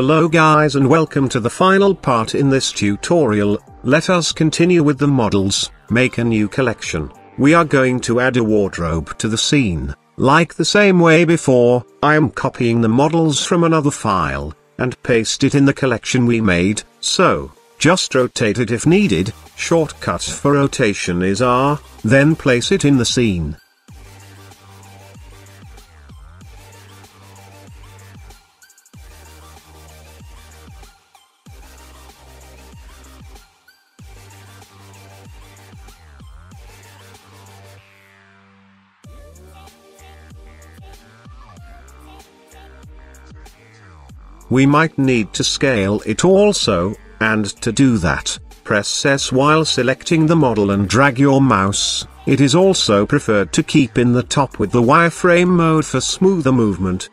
Hello guys and welcome to the final part in this tutorial, let us continue with the models, make a new collection. We are going to add a wardrobe to the scene. Like the same way before, I am copying the models from another file, and paste it in the collection we made, so, just rotate it if needed, shortcut for rotation is R, then place it in the scene. We might need to scale it also, and to do that, press S while selecting the model and drag your mouse. It is also preferred to keep in the top with the wireframe mode for smoother movement.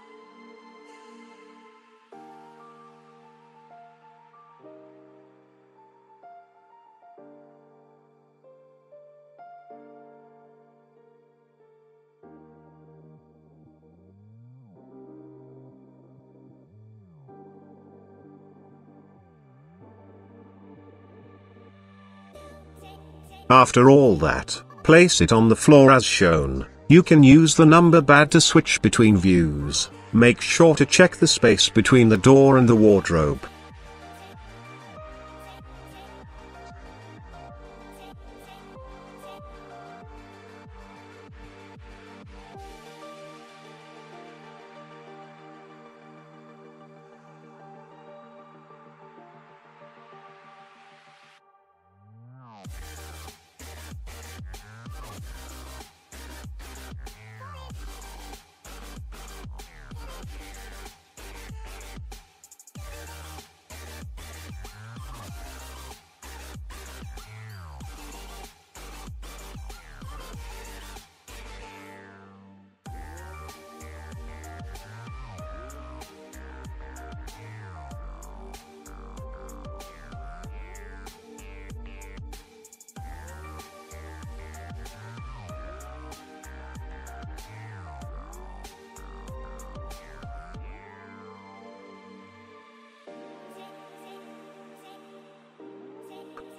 After all that, place it on the floor as shown. You can use the number pad to switch between views. Make sure to check the space between the door and the wardrobe.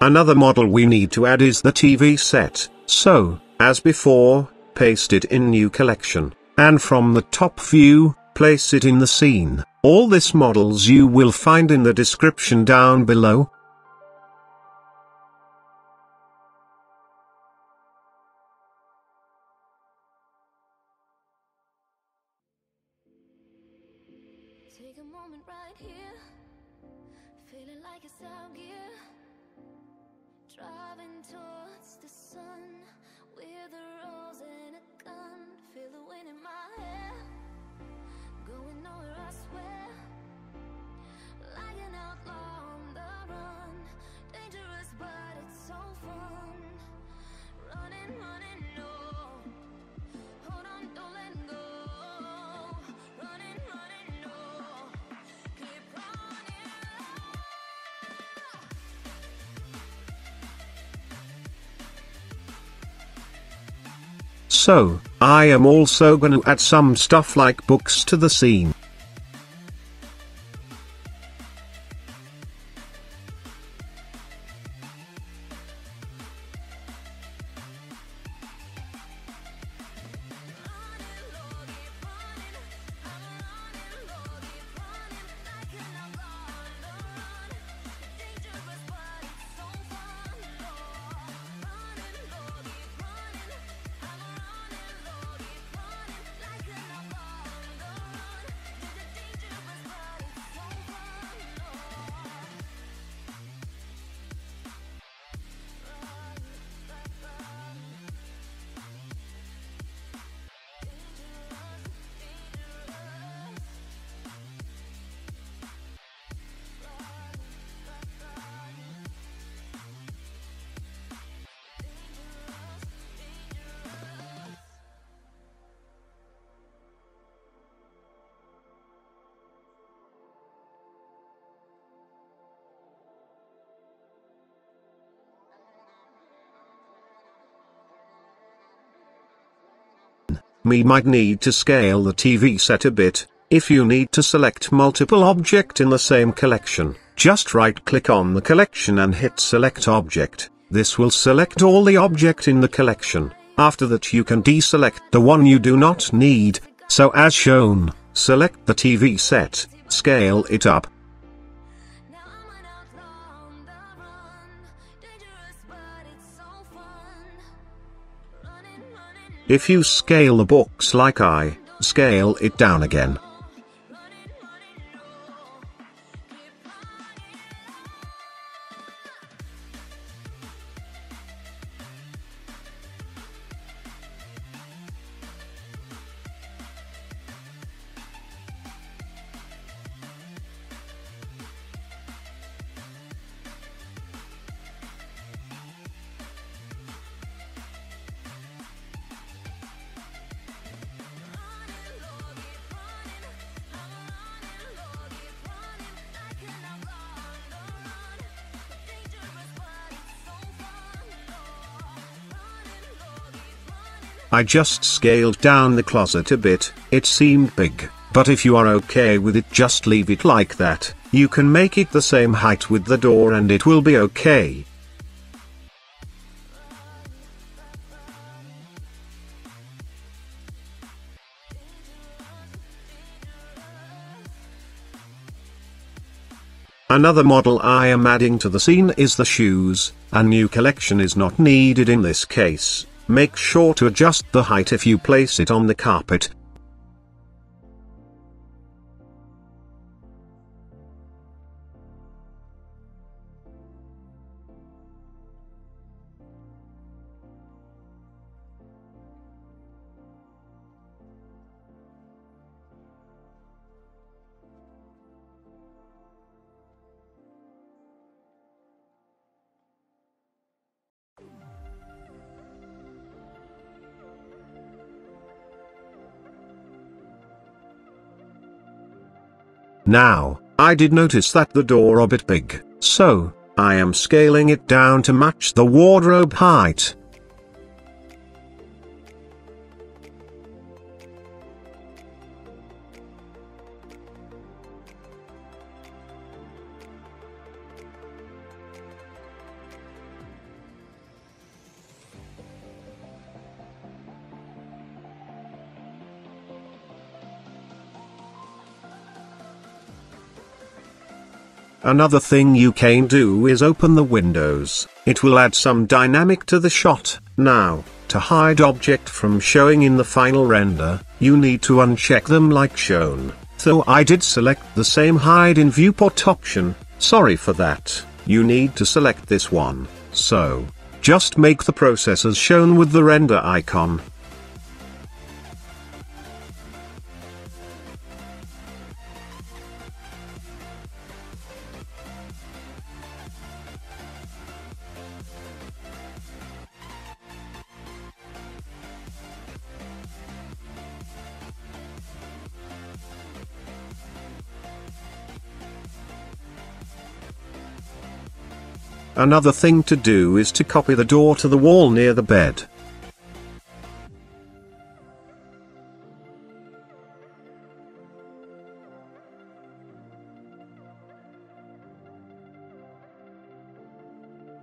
Another model we need to add is the TV set, so, as before, paste it in new collection, and from the top view, place it in the scene. All this models you will find in the description down below, Take a moment right here, feeling like gear. Driving towards the sun with a rose and a gun. Feel the wind in my hair, going nowhere, I swear. Like an outlaw So, I am also gonna add some stuff like books to the scene. Me might need to scale the TV set a bit, If you need to select multiple object in the same collection, just right click on the collection and hit select object. This will select all the object in the collection. After that you can deselect the one you do not need, so as shown, select the TV set, scale it up, If you scale the books like I, scale it down again. I just scaled down the closet a bit, it seemed big, but if you are okay with it just leave it like that, you can make it the same height with the door and it will be okay. Another model I am adding to the scene is the shoes, a new collection is not needed in this case, make sure to adjust the height if you place it on the carpet. Now, I did notice that the door a bit big, so, I am scaling it down to match the wardrobe height. Another thing you can do is open the windows, it will add some dynamic to the shot. Now, to hide object from showing in the final render, you need to uncheck them like shown. So I did select the same hide in viewport option, sorry for that, you need to select this one, so, just make the process as shown with the render icon. Another thing to do is to copy the door to the wall near the bed.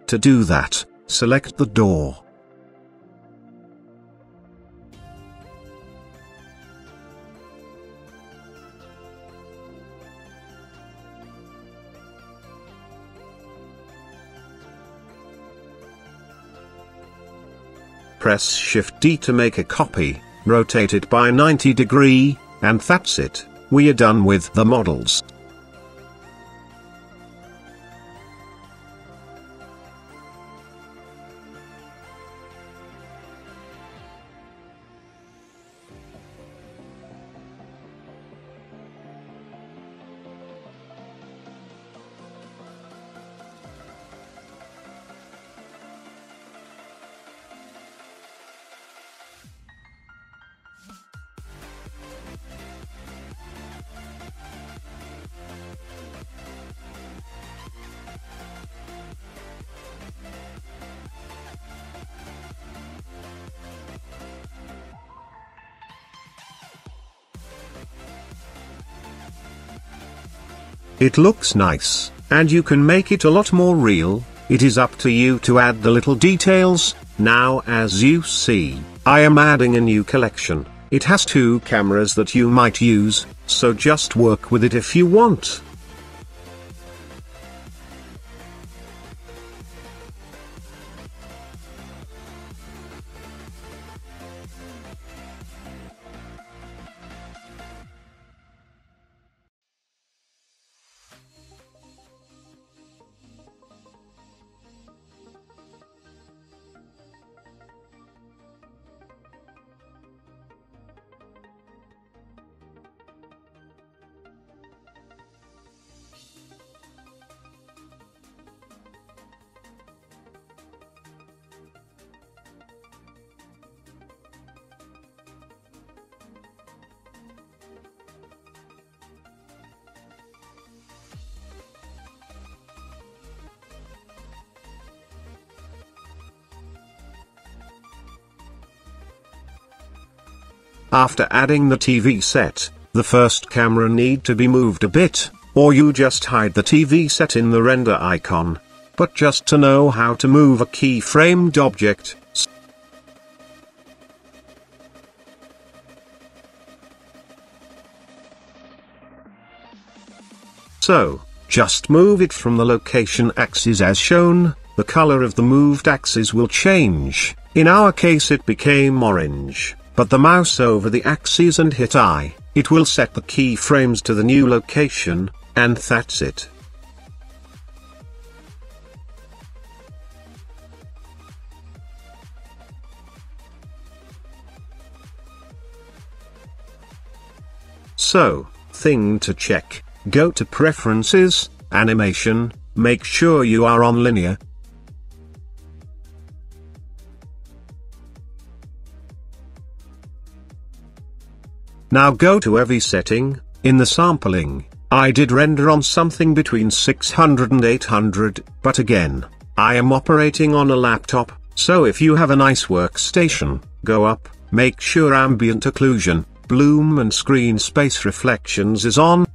To do that, select the door. Press Shift D to make a copy, rotate it by 90 degree, and that's it, we are done with the models. It looks nice, and you can make it a lot more real, it is up to you to add the little details, now as you see, I am adding a new collection, it has two cameras that you might use, so just work with it if you want. After adding the TV set, the first camera need to be moved a bit, or you just hide the TV set in the render icon. But just to know how to move a keyframed object, So, just move it from the location axis as shown, the color of the moved axis will change, in our case it became orange but the mouse over the axes and hit I, it will set the keyframes to the new location, and that's it. So, thing to check, go to Preferences, Animation, make sure you are on linear, Now go to Eevee setting, in the sampling, I did render on something between 600 and 800, but again, I am operating on a laptop, so if you have a nice workstation, go up, make sure ambient occlusion, bloom and screen space reflections is on,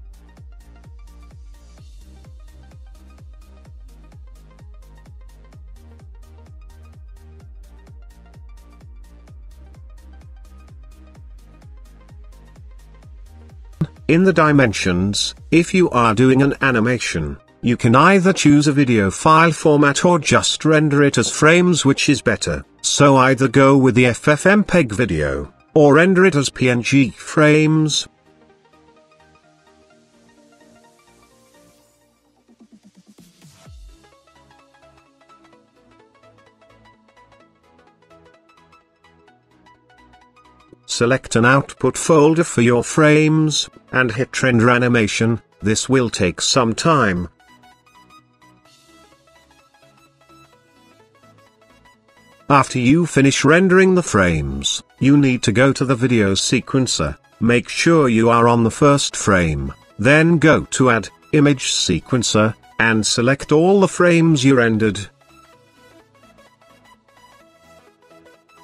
In the dimensions, if you are doing an animation, you can either choose a video file format or just render it as frames which is better, so either go with the FFmpeg video, or render it as PNG frames, Select an output folder for your frames, and hit render animation, this will take some time. After you finish rendering the frames, you need to go to the video sequencer, make sure you are on the first frame, then go to add, image sequencer, and select all the frames you rendered.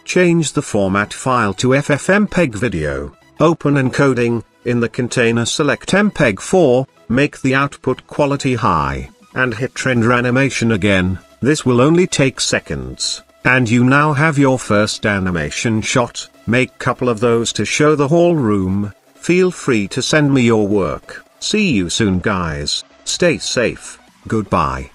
Change the format file to FFmpeg video, open encoding, in the container select MPEG 4, make the output quality high, and hit render animation again, this will only take seconds, and you now have your first animation shot, make couple of those to show the whole room, feel free to send me your work, see you soon guys, stay safe, goodbye.